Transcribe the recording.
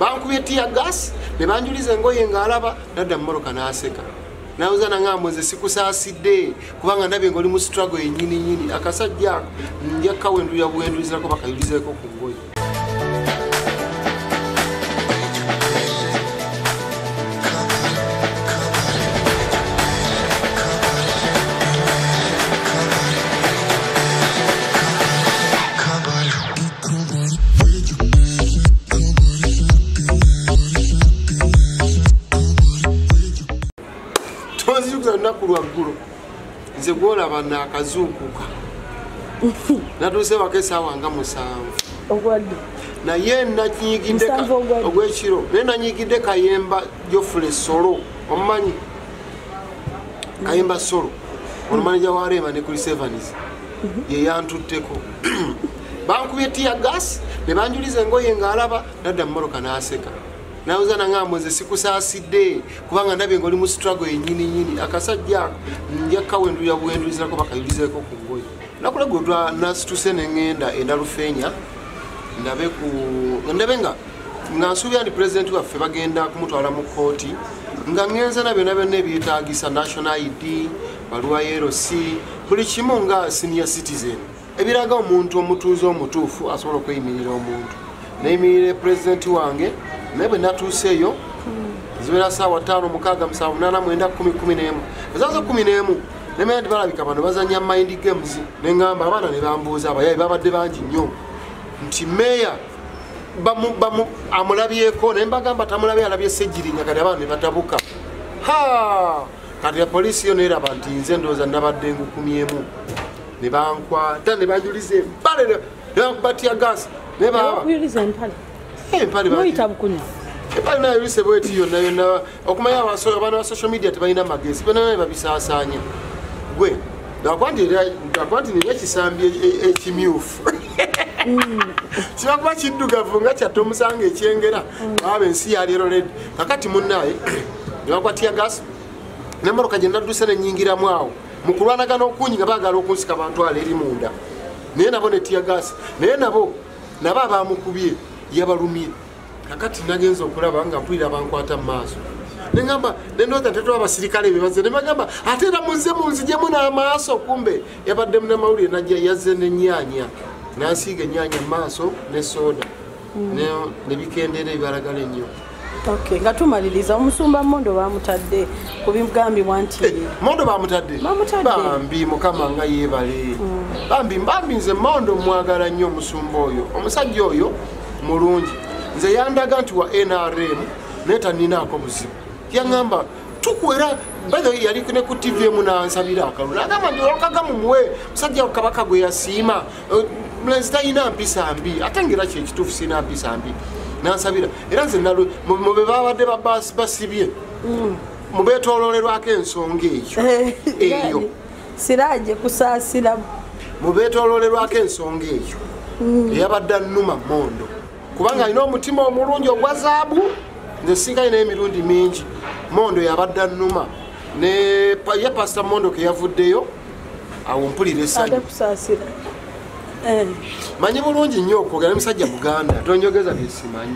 bankubye tiya gas ne banjuliza engoye ng'alaba nadda mumoroka n'aseka. Nawuza naŋambo nze sikusaasidde kubanga ndabye ngaoli mu struggle yenyininyini akasajja ako njakka wenduya bwendulizirako bakayulizeko ku ngoye tonzijukiza lunaku lwaggulu nze gwolaba naakazuukuka natuuse waka esaawa nga musanvu. Naye nanyigidde ogwekiro naye nanyigidde kayemba jofule solo omumanyi? Kayemba solo olumanija wa rema ne kuli sevens yeyantutteko bankubye tiya gas ne banjuliza engoye ng'alaba nadda mumoroka n'aseka nawuza naŋambo nze sikusaasidde kubanga ndabye ngaoli mu struggle yenyininyini akasajja ako njakka wenduya bwendulizirako bakayulizeko ku ngoye. Nakulegotwa nasituse neŋŋenda endalufeenya ndabe ku ndabe nga nga nsuubira nti pulezidenti waffe bagenda kumutwala mu kooti nga ŋŋenze na byonna byonna ebyetaagisa national id baluwa yeroc buli kimu nga senior citizen. Ebiraga omuntu omutuuze omutuufu asobola okweyimirira omuntu. Neyimirira pulezidenti wange naye bwe natuuseeyo zibeera saawa 5 mukaaga musanvu munana mwenda kumi kumi n'emu ezaazo kumi n'emu nemanya nti balabika bano bazanya mind games. Neŋŋamba abaana ne bambuuza abayayi babadde bangi nnyo. Nti meeya amulabyeko naye mbagamba tamulabye alabye sejjirinya kati abaana ne batabuka. Ha kati ya poliisi yo neraba nti nze ndowooza nabadde ngukumyemu ne bankwata ne banjuliza empale ne bankubatya gasi naye baba noyita bukunya empale nayolise bweti yonna yonna okumanya abaana ba social media tebalina magezi bonna babisaasaanya. Gwe akuba nti nina ekisambi e- e- ekimyufu. Kibakuba kiddugavu nga kyatta omusanga ekyengera aba ensi yalieroled kakati munaye nebakwatya gas nemoroka gye nadduse nenyingiramu awo mukulwanagana okunyi nga bagala okunsika bantwala eri munda. Naye nabo netya gas naye nabo nabo abamukubye yabalumye kakati nagenza okulaba nga mpulira bankwata mu maaso. Neŋamba nendoza ntetwa abasirikale bebaze nebagamba ate era muze munzijemu n'amaaso kumbe. Yabadde munamawulire najja yazze nenyanya nansiiga enyanya mu maaso ne soda Ne- nebikendera ebibalagala ennyo. Okay, nga tumaliriza omusumba mondo bamutadde ku bigambibwa nti mondo bamutadde? Bambi mukama nga yebale bambi bambi nze mondo mwagala nnyo omusumba oyo. Omusajja oyo mulungi. Nze yandaga nti wa nrm naye taninaako buzibu. Yaŋamba tukwera bayo yali ne ku tv emu nansabira akalu nagamba nti olwakaga mumuwe musajja kabaka gwe yasiima. Pulezida yina mpisa mbi ate ngera kyekituufu sina mpisa mbi. Nansabira. Era nze nalo mube babadde basibye mubetololerwako ensonga eyo eyo. siraje kusaasira. Mubetololerwako ensonga eyo eyabadde anuma mondo kubanga alina omutima omulungi ogwa zaabu nze singayo emirundi mingi. Mondo yabadde anuma ne ye pasita mondo keyavuddeyo awo mpulira essanyu. Eh. manyi bulungi nnyo okwogera ne musajja muganda tonjogeza byesimanyi